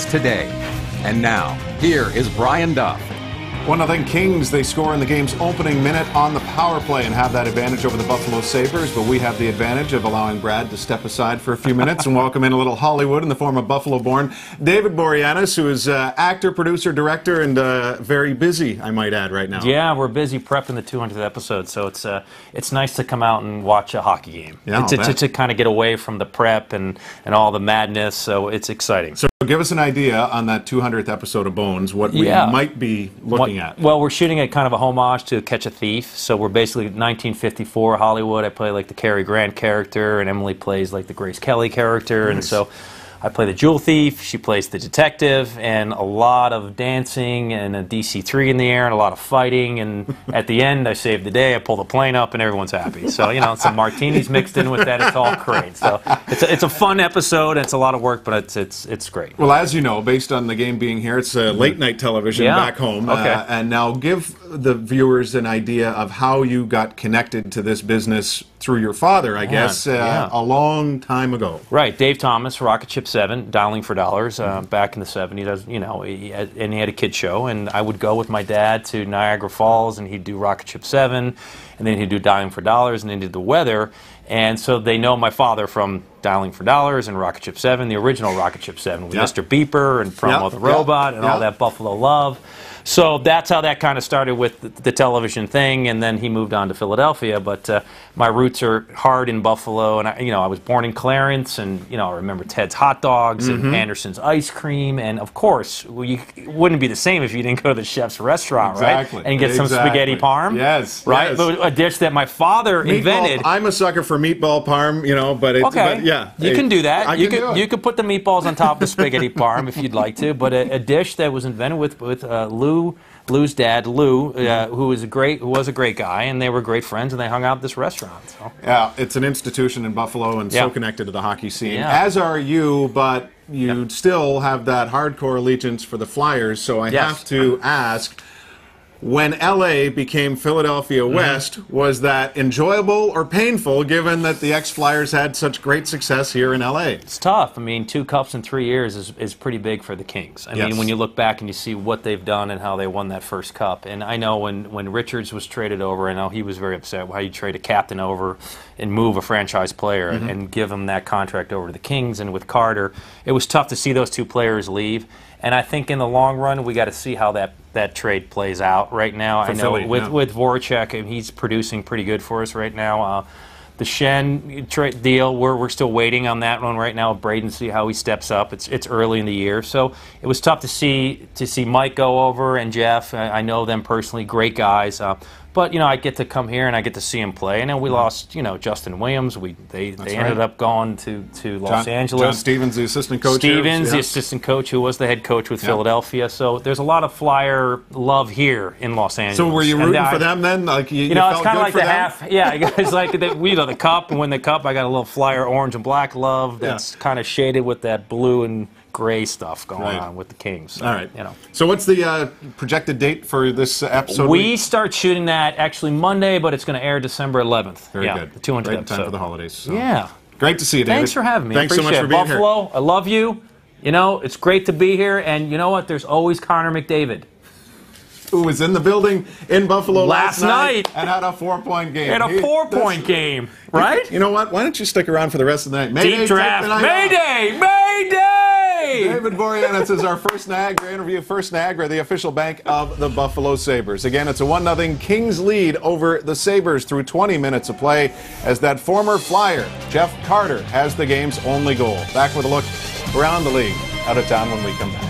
today. And now, here is Brian Duff. One nothing Kings. They score in the game's opening minute on the power play and have that advantage over the Buffalo Sabres. But we have the advantage of allowing Brad to step aside for a few minutes and welcome in a little Hollywood in the form of Buffalo-born David Boreanaz, who is uh, actor, producer, director, and uh, very busy, I might add, right now. Yeah, we're busy prepping the 200th episode, so it's uh, it's nice to come out and watch a hockey game. Yeah, it's, I'll to kind of get away from the prep and and all the madness. So it's exciting. So give us an idea on that 200th episode of Bones, what we Yeah. might be looking What- at. Well, we're shooting a kind of a homage to Catch a Thief. So we're basically 1954 Hollywood. I play like the Cary Grant character, and Emily plays like the Grace Kelly character. And so I play the jewel thief. She plays the detective, and a lot of dancing and a DC-3 in the air, and a lot of fighting. And at the end, I save the day. I pull the plane up, and everyone's happy. So you know, some martinis mixed in with that. It's all great. So it's a, it's a fun episode. It's a lot of work, but it's it's it's great. Well, as you know, based on the game being here, it's uh, late night television Yeah. back home. Okay. Uh, and now give the viewers an idea of how you got connected to this business through your father, I guess, uh, yeah. a long time ago. Right, Dave Thomas, Rocket Ship Seven, Dialing for Dollars, uh, Mm-hmm. back in the '70s. You know, he had, and he had a kid show, and I would go with my dad to Niagara Falls, and he'd do Rocket Ship Seven, and then he'd do Dialing for Dollars, and then he did the weather. And so they know my father from Dialing for Dollars and Rocket Ship Seven, the original Rocket Ship Seven with Yeah. Mr. Beeper and Promo Yeah, the Robot and all that Buffalo Love. So that's how that kind of started with the, the television thing, and then he moved on to Philadelphia. But uh, my roots are hard in Buffalo, and I, you know I was born in Clarence, and you know I remember Ted's hot dogs Mm-hmm. and Anderson's ice cream, and of course well, you it wouldn't be the same if you didn't go to the chef's restaurant, Exactly, right, and get some spaghetti parm, Yes, right, yes. But a dish that my father Meatball- invented. I'm a sucker for meatball parm, you know, but it's Okay. but yeah, You it- can do that. I you can could do it. you could put the meatballs on top of the spaghetti parm if you'd like to. But a, a dish that was invented with with uh, Lou. Lou's dad, Lou, uh, who was a great, who was a great guy, and they were great friends, and they hung out at this restaurant. So. Yeah, it's an institution in Buffalo and so connected to the hockey scene. Yeah. As are you, but you still have that hardcore allegiance for the Flyers. So I Yes. have to ask. When LA became Philadelphia Mm-hmm. West, was that enjoyable or painful given that the ex Flyers had such great success here in LA? It's tough. I mean, two cups in three years is, is pretty big for the Kings. I Yes. mean, when you look back and you see what they've done and how they won that first cup. And I know when, when Richards was traded over, I know he was very upset how you trade a captain over and move a franchise player and, and give him that contract over to the Kings. And with Carter, it was tough to see those two players leave. And I think in the long run, we got to see how that, that trade plays out. Right now, I know Philly, with yeah. with Voracek, and he's producing pretty good for us right now. Uh, the Schenn deal, we're, we're still waiting on that one right now. Brayden, see how he steps up. It's it's early in the year, so it was tough to see to see Mike go over and Jeff. I, I know them personally, great guys. Uh, but you know, I get to come here and I get to see him play. And then we lost, you know, Justin Williams. We they, they ended right. up going to, to Los John, Angeles. John Stevens, the assistant coach. Stevens, yeah. the assistant coach, who was the head coach with Philadelphia. So there's a lot of Flyer love here in Los Angeles. So were you And rooting I- for them then? Like you, you know, it's felt kind of like the them? half. Yeah, it's like the, the cup, and when the cup, I got a little flyer orange and black love that's kind of shaded with that blue and gray stuff going Right. on with the Kings. So, All right. you know. So what's the uh, projected date for this episode? We start shooting that actually Monday, but it's going to air December 11th. Very yeah, good. The 200th Great episode. time for the holidays. so. Yeah. Great to see you, David. Thanks for having me. Thanks so much for being here. Buffalo, I love you. You know, it's great to be here, and you know what? There's always Connor McDavid. Who was in the building in Buffalo Last last, night. and had a four-point game. In a four-point game, right? You know what? Why don't you stick around for the rest of the night? Mayday, Deep draft. night off. Mayday! Mayday! David Boreanaz is our first Niagara interview. First Niagara, the official bank of the Buffalo Sabres. Again, it's a 1 0 Kings lead over the Sabres through 20 minutes of play as that former Flyer, Jeff Carter, has the game's only goal. Back with a look around the league. Out of town when we come back.